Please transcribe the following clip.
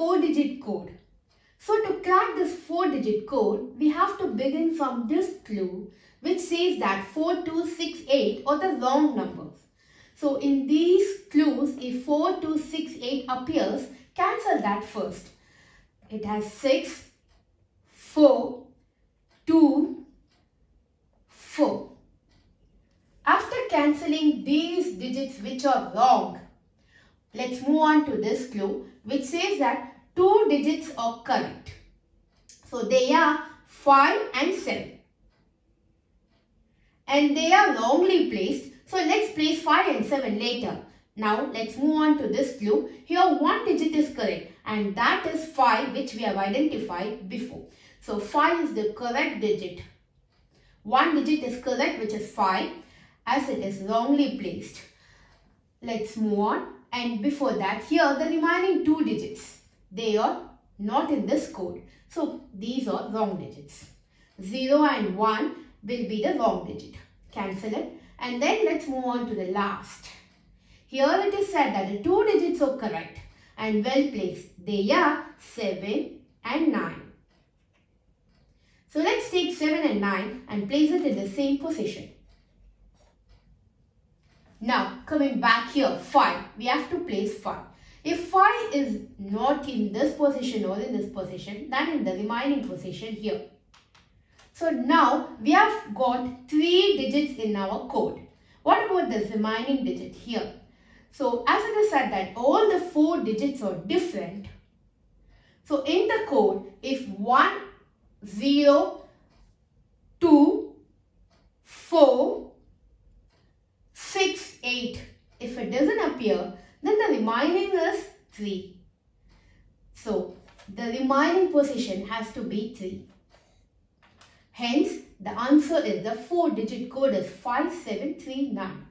4-digit code. So to crack this 4-digit code, we have to begin from this clue which says that 4268 are the wrong numbers. So in these clues, if 4268 appears, cancel that first. It has 6, 4, 2, 4. After cancelling these digits which are wrong, let's move on to this clue which says that two digits are correct. So they are 5 and 7. And they are wrongly placed. So let's place 5 and 7 later. Now let's move on to this clue. Here one digit is correct and that is 5 which we have identified before. So 5 is the correct digit. One digit is correct which is 5 as it is wrongly placed. Let's move on and before that here the remaining two digits. They are not in this code. So these are wrong digits. 0 and 1 will be the wrong digit. Cancel it and then let's move on to the last. Here it is said that the two digits are correct and well placed. They are 7 and 9. So let's take 7 and 9 and place it in the same position. Now coming back here 5. We have to place 5. If 5 is not in this position or in this position then in the remaining position here. So now we have got 3 digits in our code. What about the remaining digit here? So as it is said that all the 4 digits are different. So in the code if 1, 0, 2, 4, 6, 8 if it doesn't appear then the remaining is 3. So, the remaining position has to be 3. Hence, the answer is the 4-digit code is 5739.